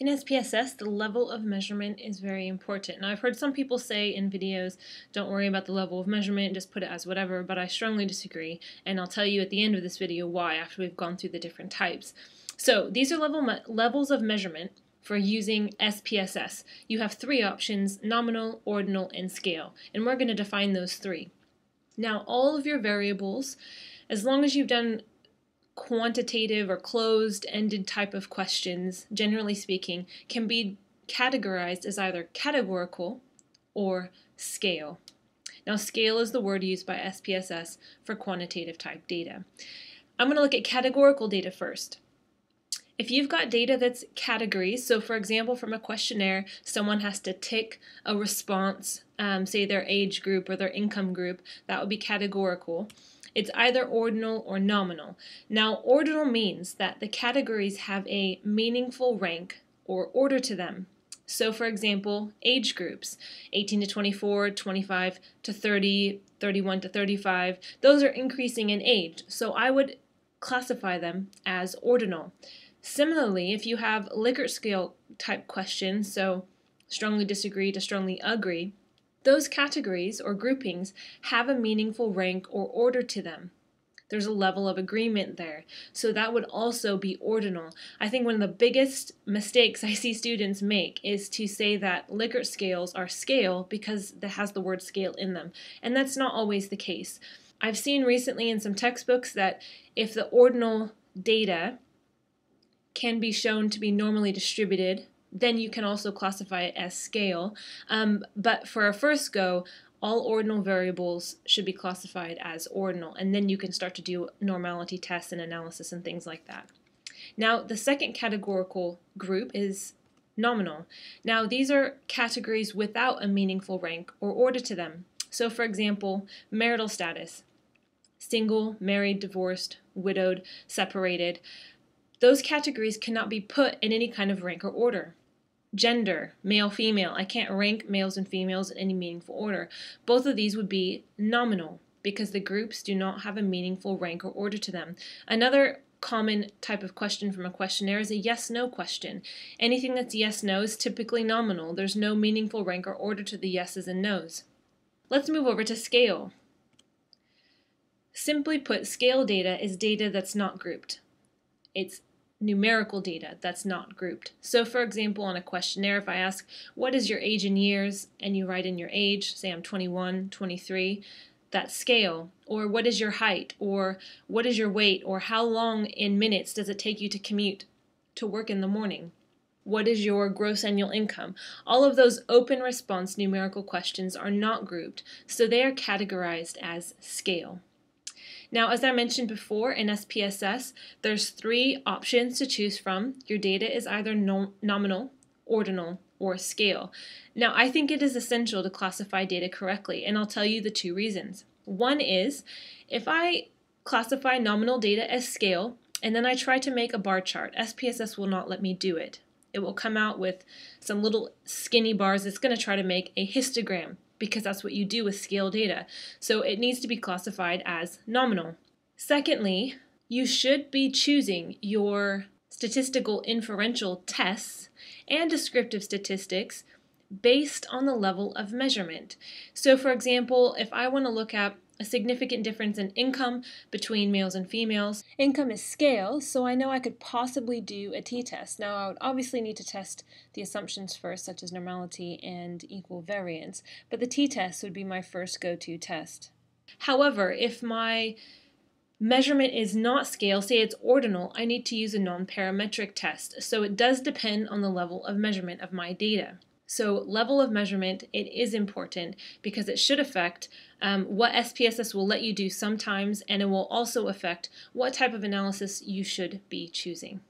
In SPSS, the level of measurement is very important. Now, I've heard some people say in videos, don't worry about the level of measurement, just put it as whatever, but I strongly disagree, and I'll tell you at the end of this video why after we've gone through the different types. So, these are level levels of measurement for using SPSS. You have three options, nominal, ordinal, and scale, and we're going to define those three. Now, all of your variables, as long as you've done quantitative or closed-ended type of questions, generally speaking, can be categorized as either categorical or scale. Now, scale is the word used by SPSS for quantitative type data. I'm going to look at categorical data first. If you've got data that's categories, so for example, from a questionnaire, someone has to tick a response, um, say their age group or their income group, that would be categorical. It's either ordinal or nominal. Now, ordinal means that the categories have a meaningful rank or order to them. So, for example, age groups 18 to 24, 25 to 30, 31 to 35, those are increasing in age. So, I would classify them as ordinal. Similarly, if you have Likert scale type questions, so strongly disagree to strongly agree, those categories or groupings have a meaningful rank or order to them. There's a level of agreement there. So that would also be ordinal. I think one of the biggest mistakes I see students make is to say that Likert scales are scale because it has the word scale in them. And that's not always the case. I've seen recently in some textbooks that if the ordinal data can be shown to be normally distributed then you can also classify it as scale. Um, but for a first go, all ordinal variables should be classified as ordinal, and then you can start to do normality tests and analysis and things like that. Now, the second categorical group is nominal. Now, these are categories without a meaningful rank or order to them. So, for example, marital status single, married, divorced, widowed, separated. Those categories cannot be put in any kind of rank or order. Gender, male, female. I can't rank males and females in any meaningful order. Both of these would be nominal because the groups do not have a meaningful rank or order to them. Another common type of question from a questionnaire is a yes no question. Anything that's yes no is typically nominal. There's no meaningful rank or order to the yeses and nos. Let's move over to scale. Simply put, scale data is data that's not grouped. It's numerical data that's not grouped. So for example, on a questionnaire, if I ask, what is your age in years, and you write in your age, say I'm 21, 23, that scale, or what is your height, or what is your weight, or how long in minutes does it take you to commute to work in the morning? What is your gross annual income? All of those open response numerical questions are not grouped, so they are categorized as scale. Now, as I mentioned before in SPSS, there's three options to choose from. Your data is either no nominal, ordinal, or scale. Now, I think it is essential to classify data correctly, and I'll tell you the two reasons. One is if I classify nominal data as scale, and then I try to make a bar chart, SPSS will not let me do it. It will come out with some little skinny bars. It's going to try to make a histogram because that's what you do with scale data. So it needs to be classified as nominal. Secondly, you should be choosing your statistical inferential tests and descriptive statistics based on the level of measurement. So for example, if I want to look at a significant difference in income between males and females. Income is scale, so I know I could possibly do a t-test. Now, I would obviously need to test the assumptions first, such as normality and equal variance, but the t-test would be my first go-to test. However, if my measurement is not scale, say it's ordinal, I need to use a non-parametric test. So it does depend on the level of measurement of my data. So level of measurement, it is important because it should affect um, what SPSS will let you do sometimes and it will also affect what type of analysis you should be choosing.